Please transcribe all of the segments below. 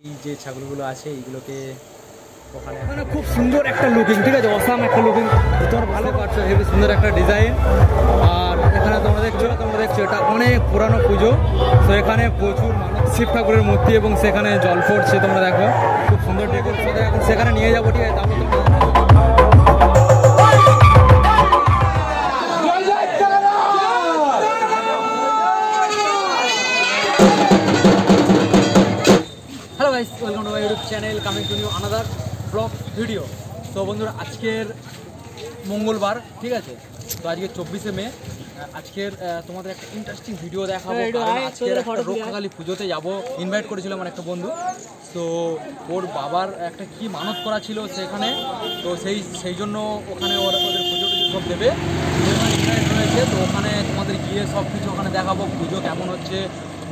এই যে ছাগলগুলো আছে এইগুলোকে ওখানে খুব সুন্দর একটা লুকিং ঠিক আছে? অসাম একটা লুকিং তোমার ভালো পারছ। হেভি সুন্দর একটা ডিজাইন আর এখানে তোমরা দেখছ তোমরা দেখছ এটা অনেক পুরানো পুজো। তো এখানে প্রচুর মানুষ শিব ঠাকুরের মূর্তি এবং সেখানে জল পড়ছে তোমরা দেখো। খুব সুন্দর ডেকোরেশন এখন সেখানে নিয়ে যাব ঠিক আছে? তারপর তোমরা welcome to my YouTube channel coming to new another blog video তো বন্ধুরা আজকের মঙ্গলবার ঠিক আছে? তো আজকে চব্বিশে মে আজকের তোমাদের একটা ইন্টারেস্টিং ভিডিও দেখাবো। আজকের একটা রক্ষাকালী পুজোতে যাব। ইনভাইট করেছিল আমার একটা বন্ধু। তো ওর বাবার একটা কি মানত করা ছিল সেখানে। তো সেই সেই জন্য ওখানে ওরা ওদের পুজো সব দেবে। ইনভাইট রয়েছে। তো ওখানে তোমাদের গিয়ে সব কিছু ওখানে দেখাবো। পুজো কেমন হচ্ছে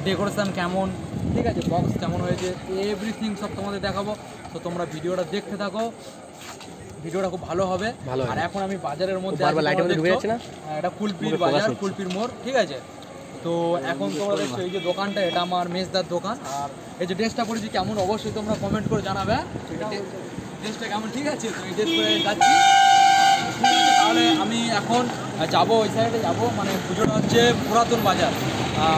ডেকোরেশন কেমন ঠিক আছে বক্স কেমন হয়েছে এভরিথিং সব তোমাদের দেখাবো। তো তোমরা ভিডিওটা দেখতে থাকো ভিডিওটা খুব ভালো হবে। আর এখন আমি বাজারের মধ্যে? হ্যাঁ, এটা কুলপির বাজার কুলপির মোড় ঠিক আছে? তো এখন তোমরা দেখছ এই যে দোকানটা এটা আমার মেজদার দোকান। আর এই যে ড্রেসটা করেছি কেমন? অবশ্যই তোমরা কমেন্ট করে জানাবে। ড্রেসটা কেমন? ঠিক আছে? তো এই ড্রেস পরে যাচ্ছি। ঠিক আছে তাহলে আমি এখন যাব ওই সাইডে যাব। মানে পুজোটা হচ্ছে পুরাতন বাজার।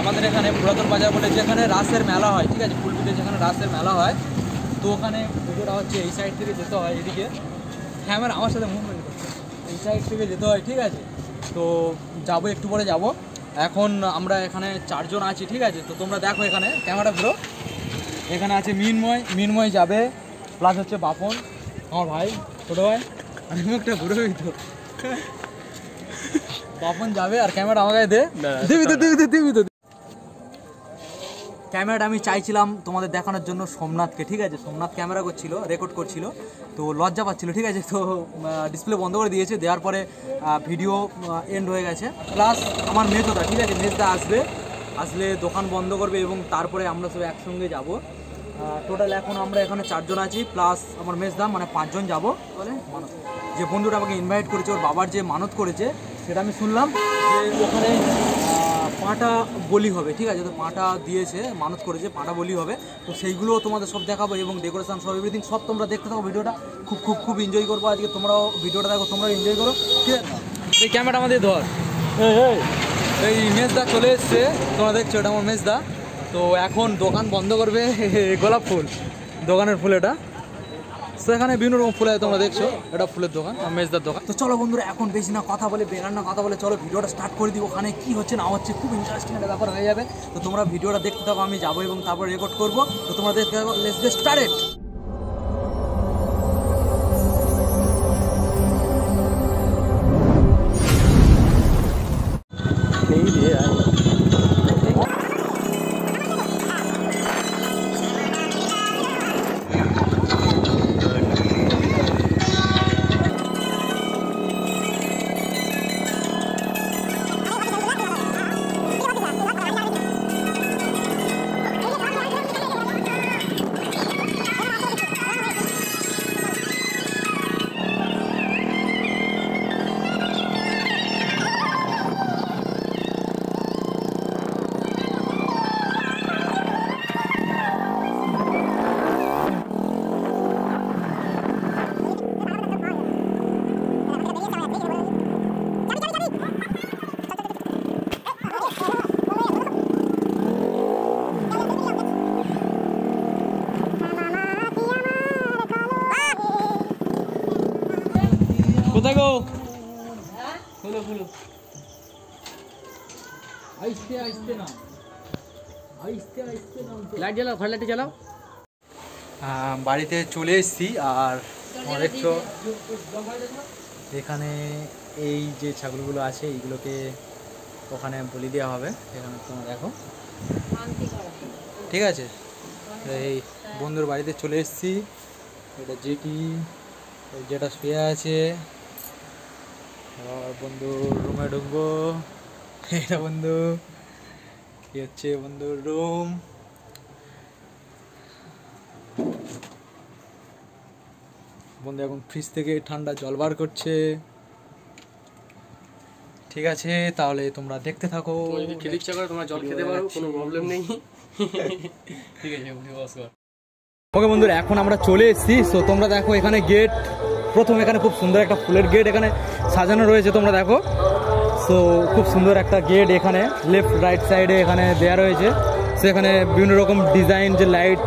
আমাদের এখানে পুরাতন বাজার বলে যেখানে রাসের মেলা হয় ঠিক আছে? ফুলপিতে যেখানে রাসের মেলা হয় তো ওখানে পুজোটা হচ্ছে এই সাইড থেকে যেতে হয় এদিকে। ক্যামেরা আমার সাথে মুভমেন্ট করছে। এই সাইড থেকে যেতে হয় ঠিক আছে? তো যাব একটু পরে যাব। এখন আমরা এখানে চারজন আছি ঠিক আছে? তো তোমরা দেখো এখানে ক্যামেরা ঘুরো এখানে আছে মিনময়। মিনময় যাবে প্লাস হচ্ছে বাপন। আমার ভাই ছোটো ভাই। আমি মুখটা ঘুরে তো। বাপন যাবে আর ক্যামেরা আমাকে দে। দিবি তো দিবি তো দিবি তো। ক্যামেরাটা আমি চাইছিলাম তোমাদের দেখানোর জন্য সোমনাথকে, ঠিক আছে? সোমনাথ ক্যামেরা করছিল রেকর্ড করছিল, তো লজ্জা পাচ্ছিল, ঠিক আছে? তো ডিসপ্লে বন্ধ করে দিয়েছে, দেওয়ার পরে ভিডিও এন্ড হয়ে গেছে। প্লাস আমার মেজোটা ঠিক আছে? মেজদা আসবে, আসলে দোকান বন্ধ করবে এবং তারপরে আমরা সব একসঙ্গে যাব। টোটাল এখন আমরা এখানে চারজন আছি প্লাস আমার মেজদা মানে পাঁচজন যাব। বলে যে বন্ধুটা আমাকে ইনভাইট করেছে, ওর বাবার যে মানত করেছে, সেটা আমি শুনলাম। যে ওখানে পাঁটা বলি হবে ঠিক আছে? তো পাঁটা দিয়েছে মানত করেছে পাঁটা বলি হবে। তো সেইগুলো তোমাদের সব দেখাবো এবং ডেকোরেশন সব এভরিথিং সব তোমরা দেখতে থাকো ভিডিওটা। খুব খুব খুব এনজয় করব আজকে। তোমরাও ভিডিওটা দেখো তোমরাও এনজয় করো ঠিক আছে? এই ক্যামেরাটা আমাদের ধর। এই মেজদা চলে এসছে। তোমরা দেখছ এটা আমার মেজদা। তো এখন দোকান বন্ধ করবে। গোলাপ ফুল দোকানের ফুল এটা। তো এখানে বিভিন্ন রকম ফুল আছে তোমরা দেখছ। এটা ফুলের দোকান আর মেজদার দোকান। তো চলো বন্ধুরা এখন বেশি না কথা বলে বেকার না কথা বলে চলো ভিডিওটা স্টার্ট করে দিই। ওখানে কি হচ্ছে না হচ্ছে খুব ইন্টারেস্টিং একটা ব্যাপার হয়ে যাবে। তো তোমরা ভিডিওটা দেখতে থাকো আমি যাব এবং তারপর রেকর্ড করব। তো তোমরা দেখতে থাকো লেটস গেট স্টার্টেড এই রে কোথায় গো খুলো খুলো আইসতে আইসতে না আইসতে আইসতে না লাইট জ্বালাও ঘর লাইটে জ্বালাও। বাড়িতে চলে এসেছি আর দেখছ এখানে এই যে ছাগলগুলো আছে এইগুলোকে ওখানে বলি দেওয়া হবে। এখানে তোমরা দেখো। ঠিক আছে? এই বন্ধুর বাড়িতে চলে এসেছি। এটা জেটি যেটা শুয়ে আছে। আর বন্ধুর রুমে ঢুকবো। এটা বন্ধু কি হচ্ছে বন্ধুর রুম? বন্ধু এখন ফ্রিজ থেকে ঠান্ডা জল বার করছে। ঠিক আছে তাহলে তোমরা দেখতে থাকো। খেতে ইচ্ছা করে তোমরা জল খেতে পারো কোনো প্রবলেম নেই। ঠিক আছে বস ওকে বন্ধুরা এখন আমরা চলে এসেছি। সো তোমরা দেখো এখানে গেট প্রথম এখানে খুব সুন্দর একটা ফুলের গেট এখানে সাজানো রয়েছে, তোমরা দেখো। সো খুব সুন্দর একটা গেট এখানে লেফট রাইট সাইডে এখানে দেওয়া রয়েছে। সেখানে বিভিন্ন রকম ডিজাইন যে লাইট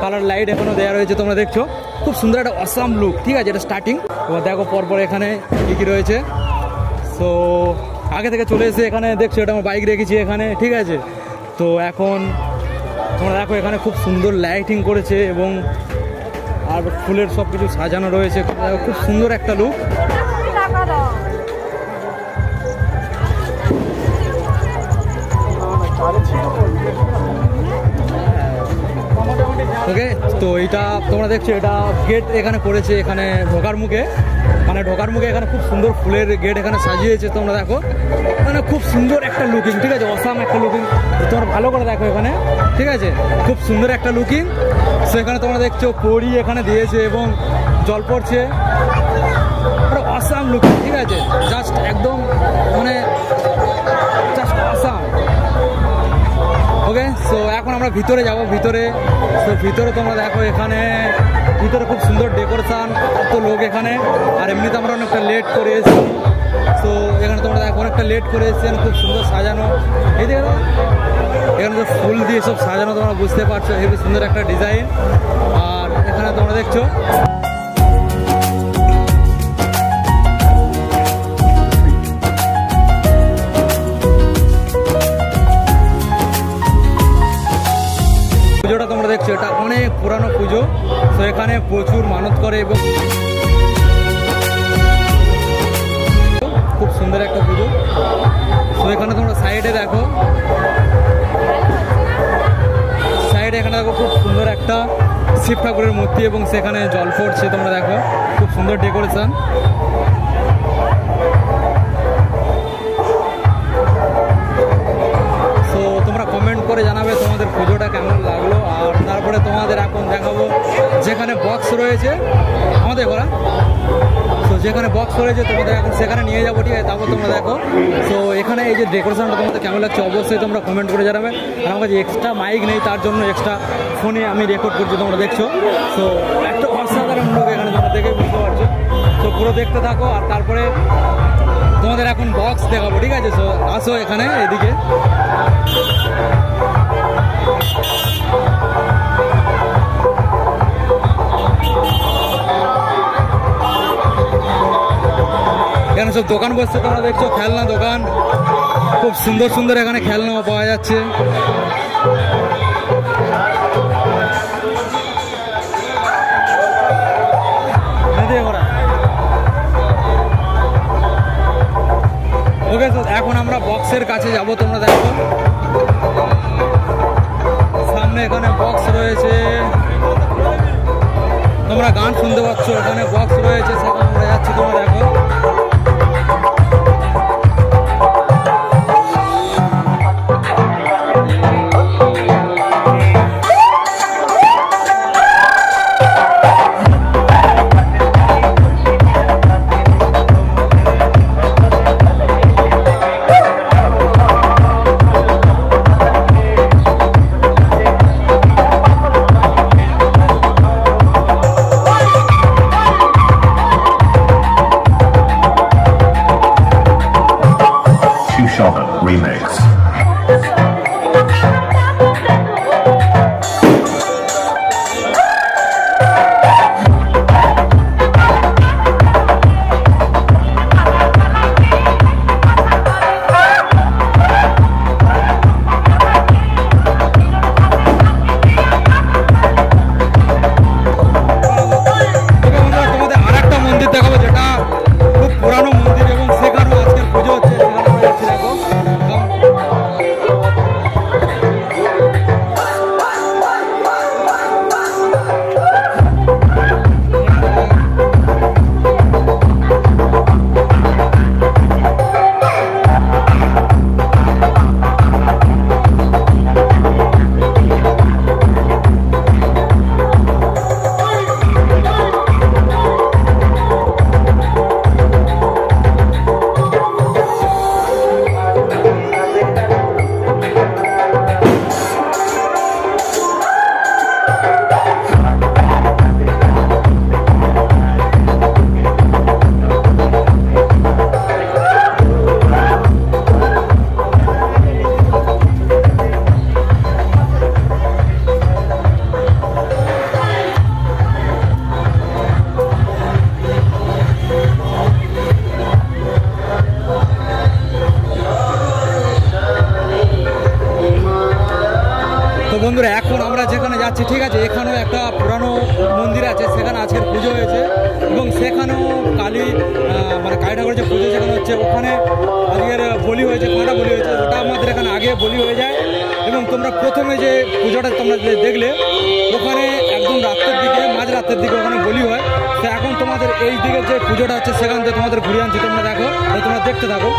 কালার লাইট এখনও দেওয়া রয়েছে, তোমরা দেখছ। খুব সুন্দর একটা অসাম লুক ঠিক আছে? এটা স্টার্টিং এবার দেখো পরপর এখানে কী কী রয়েছে। সো আগে থেকে চলে এসে এখানে দেখছ, এটা আমার বাইক রেখেছি এখানে, ঠিক আছে? তো এখন তোমরা দেখো, এখানে খুব সুন্দর লাইটিং করেছে এবং আর ফুলের সব কিছু সাজানো রয়েছে। খুব সুন্দর একটা লুক ওকে তো এটা তোমরা দেখছ, এটা গেট এখানে পড়েছে, এখানে ঢোকার মুখে। মানে ঢোকার মুখে এখানে খুব সুন্দর ফুলের গেট এখানে সাজিয়েছে তোমরা দেখো। মানে খুব সুন্দর একটা লুকিং ঠিক আছে? অসাম একটা লুকিং তোমরা ভালো করে দেখো এখানে, ঠিক আছে? খুব সুন্দর একটা লুকিং সেখানে তোমরা দেখছ পরি এখানে দিয়েছে এবং জল পড়ছে। অসাম লুকিং ঠিক আছে? জাস্ট একদম মানে ওকে সো এখন আমরা ভিতরে যাব, ভিতরে। তো ভিতরে তোমরা দেখো এখানে, ভিতরে খুব সুন্দর ডেকোরেশন কত লোক এখানে। আর এমনিতে আমরা অনেকটা লেট করে এসেছি। তো এখানে তোমরা দেখো অনেকটা লেট করে এসেছেন খুব সুন্দর সাজানো। এই দেখো, এখানে তো ফুল দিয়ে সব সাজানো তোমরা বুঝতে পারছ, হেবি সুন্দর একটা ডিজাইন আর এখানে তোমরা দেখছ পুজোটা তোমরা দেখছ, এটা অনেক পুরানো পুজো। তো এখানে প্রচুর মানত করে এবং খুব সুন্দর একটা পুজো। তো এখানে তোমরা সাইডে দেখো। সাইডে এখানে দেখো খুব সুন্দর একটা শিব ঠাকুরের মূর্তি এবং সেখানে জল পড়ছে, তোমরা দেখো। খুব সুন্দর ডেকোরেশন। তোমাদের পুজোটা কেমন লাগল আর তারপরে তোমাদের এখন দেখাবো যেখানে বক্স রয়েছে। আমাদের করা তো যেখানে বক্স রয়েছে, তোমাদের এখন সেখানে নিয়ে যাব, ঠিক আছে? তারপর তোমরা দেখো। তো এখানে এই যে ডেকোরেশনটা তোমাদের কেমন লাগছে, অবশ্যই তোমরা কমেন্ট করে জানাবে। আর আমার কাছে এক্সট্রা মাইক নেই, তার জন্য এক্সট্রা ফোনে আমি রেকর্ড করছি, তোমরা দেখছ। তো একটা অসাধারণ লোক এখানে তোমরা দেখে বুঝতে পারছ। তো পুরো দেখতে থাকো, আর তারপরে তোমাদের এখন বক্স দেখাবো, ঠিক আছে? সো আসো এখানে, এদিকে। এখানে সব দোকান বসছে, তোমরা দেখছ, খেলনা দোকান। খুব সুন্দর সুন্দর এখানে খেলনাও পাওয়া যাচ্ছে। এখন আমরা বক্সের কাছে যাব, তোমরা দেখো। সামনে এখানে বক্স রয়েছে। তোমরা গান শুনতে পাচ্ছ, এখানে বক্স রয়েছে সেখানে আমরা যাচ্ছি তোমরা দেখো বলি হয়েছে কটা বলি হয়েছে ওটা আমাদের এখানে আগে বলি হয়ে যায়। এবং তোমরা প্রথমে যে পুজোটা তোমরা দেখলে, ওখানে একদম রাত্রের দিকে, মাঝ রাত্রের দিকে ওখানে বলি হয়। তো এখন তোমাদের এই দিকে যে পুজোটা হচ্ছে, সেখান থেকে তোমাদের ঘুরিয়ে আনছি, তোমরা দেখো, তোমরা দেখতে থাকো।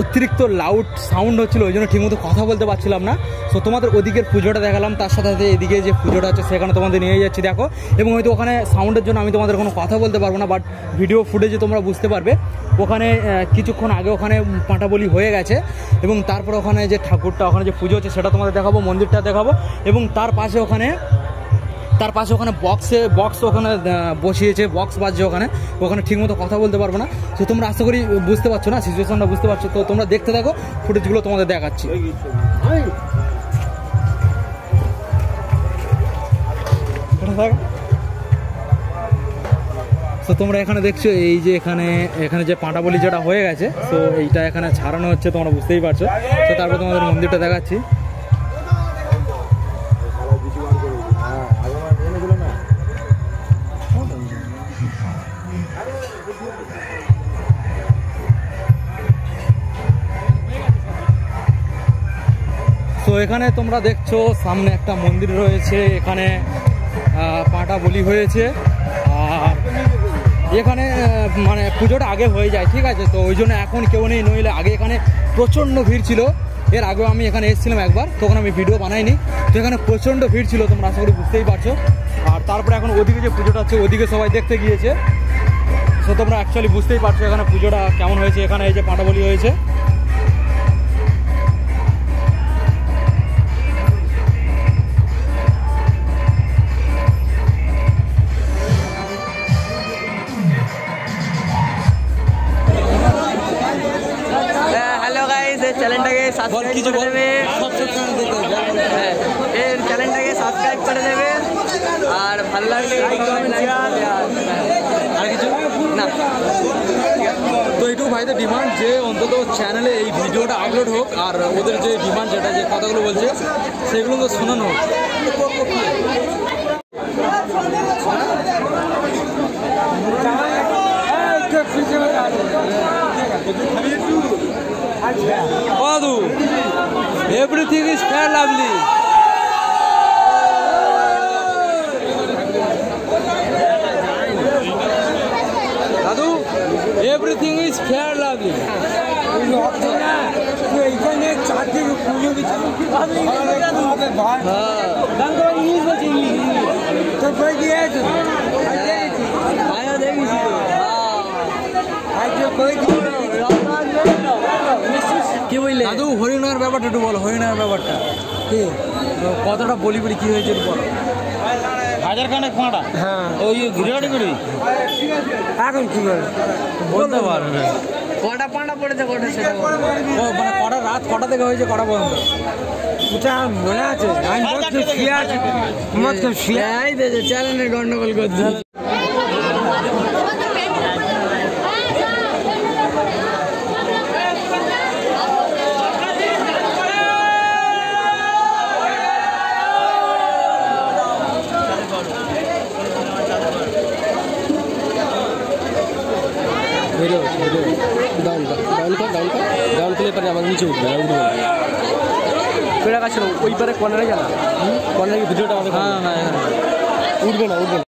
অতিরিক্ত লাউড সাউন্ড হচ্ছিল, ওই জন্য ঠিকমতো কথা বলতে পারছিলাম না। সো তোমাদের ওদিকের পুজোটা দেখালাম, তার সাথে সাথে এদিকে যে পুজোটা আছে, সেখানে তোমাদের নিয়ে যাচ্ছি, দেখো। এবং হয়তো ওখানে সাউন্ডের জন্য আমি তোমাদের কোনো কথা বলতে পারব না বাট ভিডিও ফুটেজে তোমরা বুঝতে পারবে। ওখানে কিছুক্ষণ আগে ওখানে পাঁটাবলি হয়ে গেছে, এবং তারপর ওখানে যে ঠাকুরটা, ওখানে যে পুজো হচ্ছে, সেটা তোমাদের দেখাবো, মন্দিরটা দেখাবো, এবং তার পাশে ওখানে তার পাশে ওখানে বক্সে বক্স ওখানে বসিয়েছে বক্স বাজছে ওখানে। ওখানে ঠিকমতো কথা বলতে পারব না। তো তোমরা আশা করি বুঝতে পারছ না সিচুয়েশনটা বুঝতে পারছ। তো তোমরা দেখতে থাকো ফুটেজগুলো তোমাদের দেখাচ্ছি। তো তোমরা এখানে দেখছ, এই যে এখানে এখানে যে পাঁটা বলি যেটা হয়ে গেছে, তো এইটা এখানে ছাড়ানো হচ্ছে, তোমরা বুঝতেই পারছ। তো তারপর তোমাদের মন্দিরটা দেখাচ্ছি। এখানে তোমরা দেখছ, সামনে একটা মন্দির রয়েছে, এখানে পাঁটা বলি হয়েছে। আর এখানে মানে পুজোটা আগে হয়ে যায়, ঠিক আছে? তো ওই জন্য এখন কেউ নেই, নইলে আগে এখানে প্রচণ্ড ভিড় ছিল। এর আগেও আমি এখানে এসেছিলাম একবার, তখন আমি ভিডিও বানাইনি। তো এখানে প্রচণ্ড ভিড় ছিল, তোমরা আশা করি বুঝতেই পারছ। আর তারপরে এখন ওদিকে যে পুজোটা হচ্ছে, ওদিকে সবাই দেখতে গিয়েছে। তো তোমরা অ্যাকচুয়ালি বুঝতেই পারছ এখানে পুজোটা কেমন হয়েছে। এখানে এই যে পাঁটা বলি হয়েছে। ভিডিওটা আপলোড হোক আর ওদের যে ডিমান্ড যেটা, যে কথাগুলো বলছে, সেগুলো তো শোনানো হোক everything is fair, lovely. দাদু এভরিথিং ইজ ফেয়ার লাভলি এইখানে পুজো দিচ্ছে ভাই ইংলিশ বলছি ইংলিশ তো আয়া দেখেছি কি বললে দাদু হরিণার ব্যাপারটা একটু বলো হরিণার ব্যাপারটা। কি? কতটা বলি বলি কি হয়েছে বলো। হাজার খানেক ফাঁটা হ্যাঁ। ওই ঘিরাটি করি এখন কি করে? বলতে পারবে। কটা পাঁটা পড়েছে কটা সেটা ও মানে কটা রাত কটা থেকে হয়েছে কটা পর্যন্ত? ওটা মনে আছে? আমি বলছি শুয়ে আছি। তো শুয়ে আই দেখে চ্যানেলে গন্ডগোল করছে। ভিডিও ভিডিও ডাউন ডাউন কর ডাউন কর ডাউন করলে পরে আমার নিচে উঠবে উঠবে পেড়া কাছে ওই পারে কর্নারে জানা? কর্নারে ভিডিওটা আমাদের হ্যাঁ হ্যাঁ হ্যাঁ। উঠবে না উঠবে না।